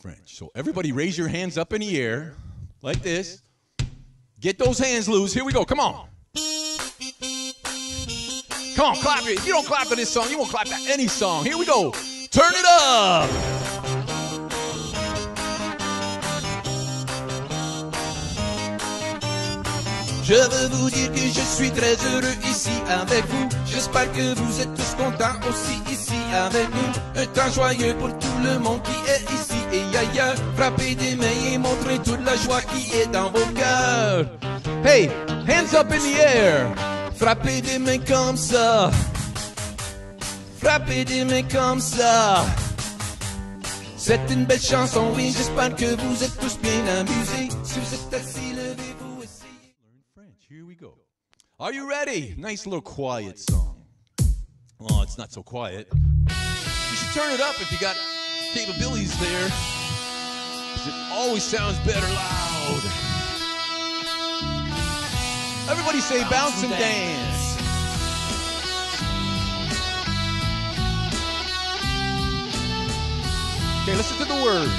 French. So everybody raise your hands up in the air like this. Get those hands loose. Here we go. Come on. Come on, clap it. If you don't clap to this song, you won't clap to any song. Here we go. Turn it up. Je veux vous dire que je suis très heureux ici avec vous. J'espère que vous êtes tous contents aussi ici avec nous. Un temps joyeux pour tout le monde qui est ici et ailleurs. Frappez des mains et montrez toute la joie qui est dans vos cœurs. Hey, hands up in the air. Frappez des mains comme ça. Frappez des mains comme ça. C'est une belle chanson, oui, j'espère que vous êtes tous bien amusés. Si vous êtes assis, Are you ready? Nice little quiet song. Oh, it's not so quiet. You should turn it up if you got capabilities there. It always sounds better loud. Everybody say bounce and dance. Okay, listen to the words.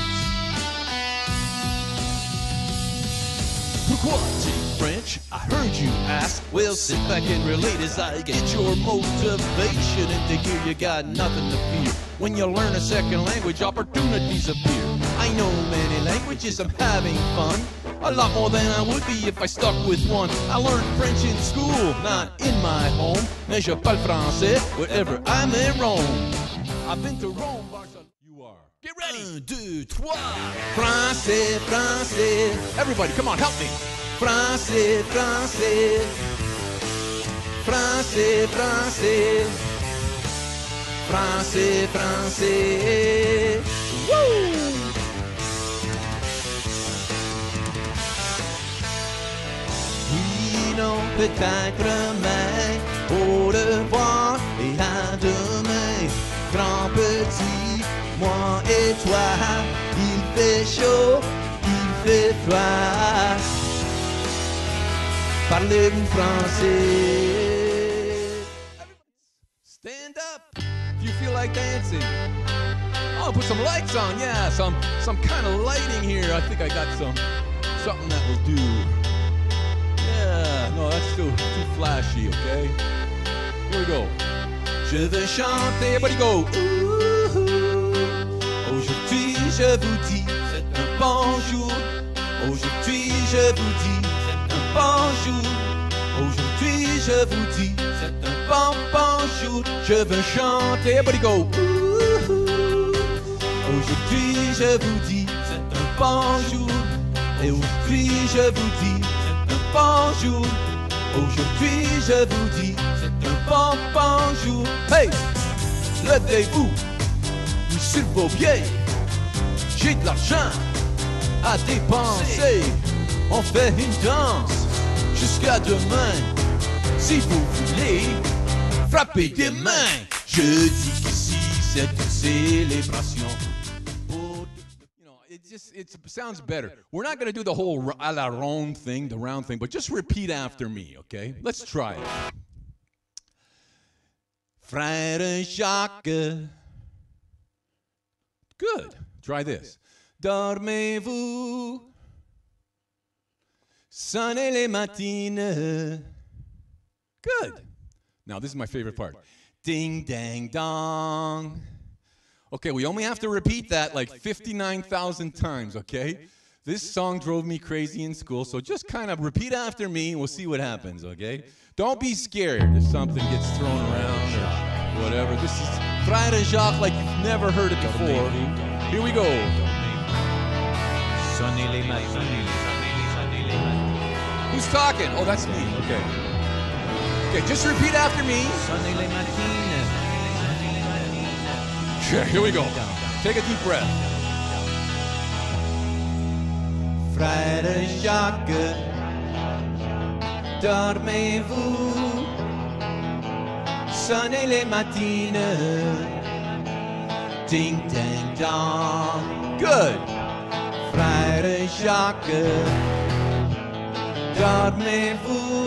French? I heard you ask. Well, sit back and relate as I get your motivation into gear. You got nothing to fear. When you learn a second language, opportunities appear. I know many languages, I'm having fun. A lot more than I would be if I stuck with one. I learned French in school, not in my home. Mais je parle français wherever I'm in Rome. I've been to Rome, Barcelona. You are. Get ready. Un, deux, trois. Français, français, Everybody, come on, help me. Français, français. Français, français. Français, français. Woo! Oui, non, peut-être, mais au revoir et à demain. Grand petit, moi et toi, il fait chaud, il fait froid. Parlez-vous français? Stand up if you feel like dancing. Oh, put some lights on. Yeah, some some kind of lighting here. I think I got some something that will do. Yeah, no, that's too too flashy. Okay, here we go. Je veux chanter. Everybody go. Aujourd'hui, je vous dis, c'est un bon jour. Aujourd'hui, je vous dis, jour. Aujourd'hui, je vous dis, c'est un jour. Je veux chanter. Go. Aujourd'hui, je vous dis, c'est un jour. Et aujourd'hui, je vous dis, c'est un jour. Aujourd'hui, je vous dis, c'est un jour. Hey, levez-vous. Vous sur vos pieds. J'ai de l'argent à dépenser. On fait une danse jusqu'à demain. Si vous voulez, frappez des mains. Je dis qu'ici c'est une célébration. It just it sounds better. We're not going to do the whole à la ronde thing, the round thing, but just repeat after me, okay? Let's try it. Frère Jacques. Good. Try this. Dormez-vous. Sonnez les matines. Good. Now, this is my favorite part. Ding, dang, dong. Okay, we only have to repeat that like 59,000 times, okay? This song drove me crazy in school, so just kind of repeat after me and we'll see what happens, okay? Don't be scared if something gets thrown around or whatever. This is Frère Jacques like you've never heard it before. Here we go. Who's talking? Oh, that's me. Okay. Okay, just repeat after me. Sonnez les matines. Sure, here we go. Take a deep breath. Frère Jacques, dormez-vous, sonnez les matines, ding ding dong. Good. Frère Jacques, dormez-vous,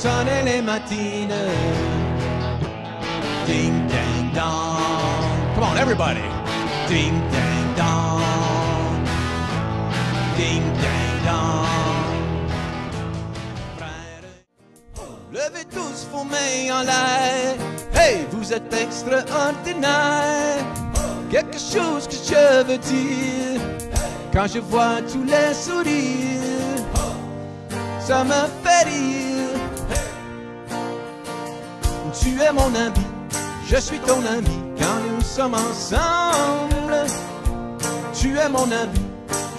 sonnez les matines, ding ding dong. Come on, everybody. Ding ding dong. Ding ding dong. Levez tous vos mains en l'air. Hey, vous êtes extraordinaire. Quelque chose que je veux dire. Quand je vois tous les sourires, ça me fait rire. Tu es mon ami, je suis ton ami quand nous sommes ensemble. Tu es mon ami,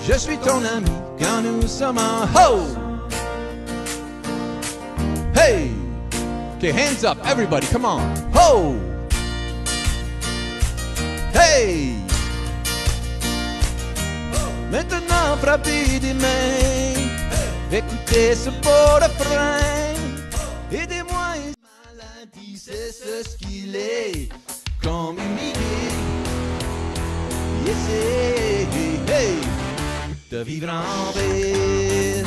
je suis ton ami quand nous sommes en ho. Hey! Okay, hands up, everybody, come on. Ho! Hey! Maintenant, frappez des mains. Écoutez ce beau refrain. Aidez-moi, maladie, c'est ce qu'il est. Comme humilié. Hey, de vivre en paix.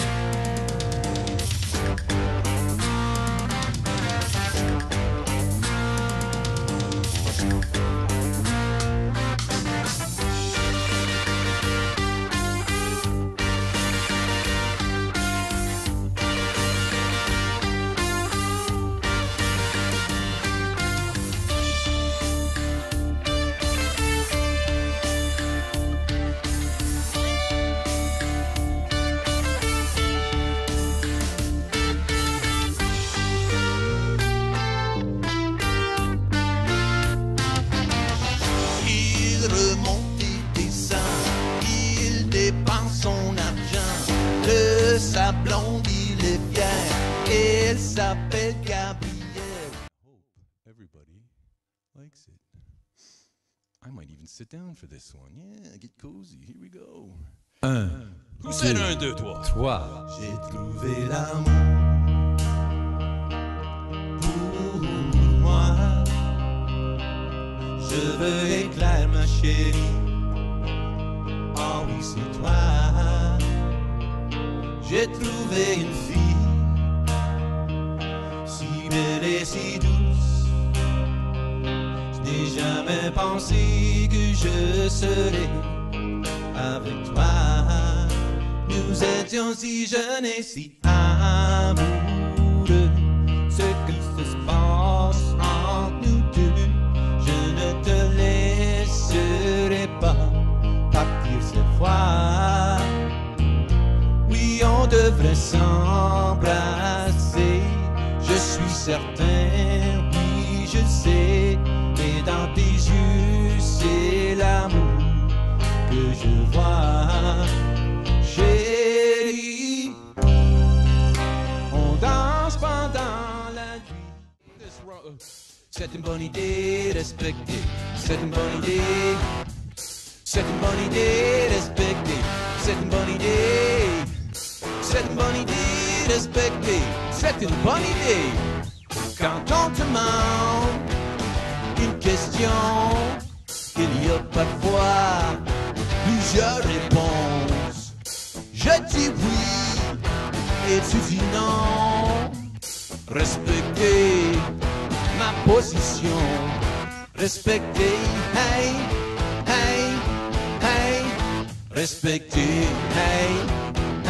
Likes it. I might even sit down for this one. Yeah, get cozy. Here we go. Un. C'est un, deux, trois? Trois. J'ai trouvé l'amour pour moi. Je veux éclairer ma chérie. Oh oui, c'est toi. J'ai trouvé une fille jamais pensé que je serais avec toi. Nous étions si jeunes et si C'est une bonne idée, respecter. C'est une bonne idée. C'est une bonne idée, respecter. C'est une bonne idée. C'est une bonne idée, respecter. C'est une bonne idée. Quand on te demande une question, il y a parfois plusieurs réponses. Je dis oui et tu dis non. Respecter ma position. Respecter, hey, hey, hey. Respecter, hey,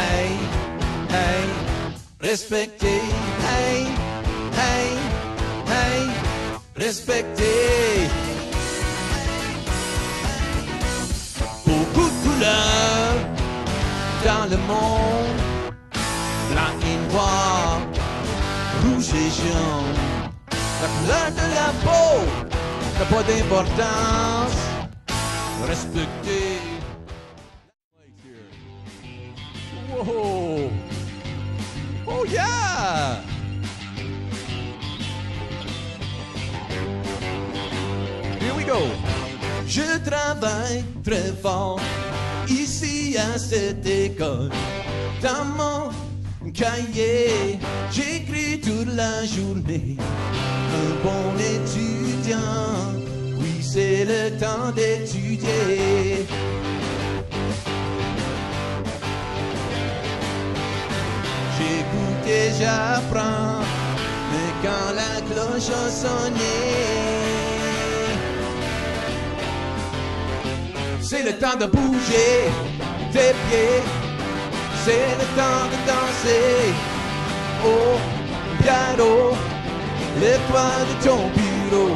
hey, hey. Respecter, hey, hey, hey. Respecter. Beaucoup de couleurs dans le monde. Blanc et noir, rouge et jaune. La couleur de la peau n'a pas d'importance. Respecter. Whoa! Oh yeah! Here we go. Je travaille très fort ici à cette école. Dans cahier, j'écris toute la journée. Un bon étudiant, oui, c'est le temps d'étudier. J'écoute et j'apprends, mais quand la cloche a sonné, C'est le temps de bouger tes pieds. C'est le temps de danser au piano. Lève-toi de ton bureau.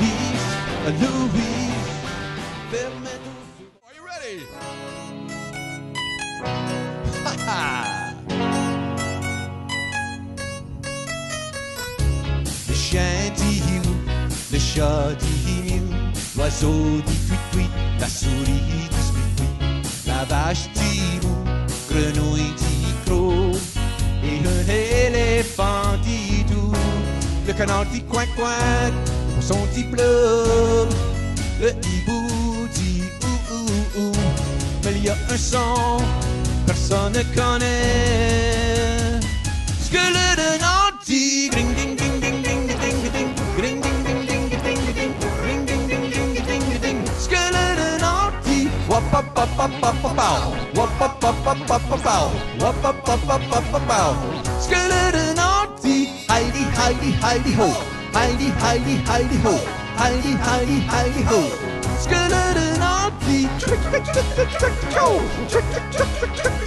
Lise, Louise, ferme ton Are you ready? Le chien dit mou, le chat dit miou, l'oiseau dit tweet tweet, la souris dit squeak, la vache dit grenouille dit croc, et un éléphant dit tout, le canard dit coin coin, pour son dit pleuve, le hibou dit ou ou ou, mais il y a un son, personne ne connaît. Ce le dit, gring ding ding ding ding ding ding, gring ding ding ding ding ding, ding ding ding ding ding. Skeleton Auntie, Heidi, Heidi, Heidi ho, Heidi, Heidi, Heidi ho, Heidi, Heidi, Heidi ho. Skeleton Auntie, trick, trick, trick, trick, trick, trick, trick, trick, trick, trick.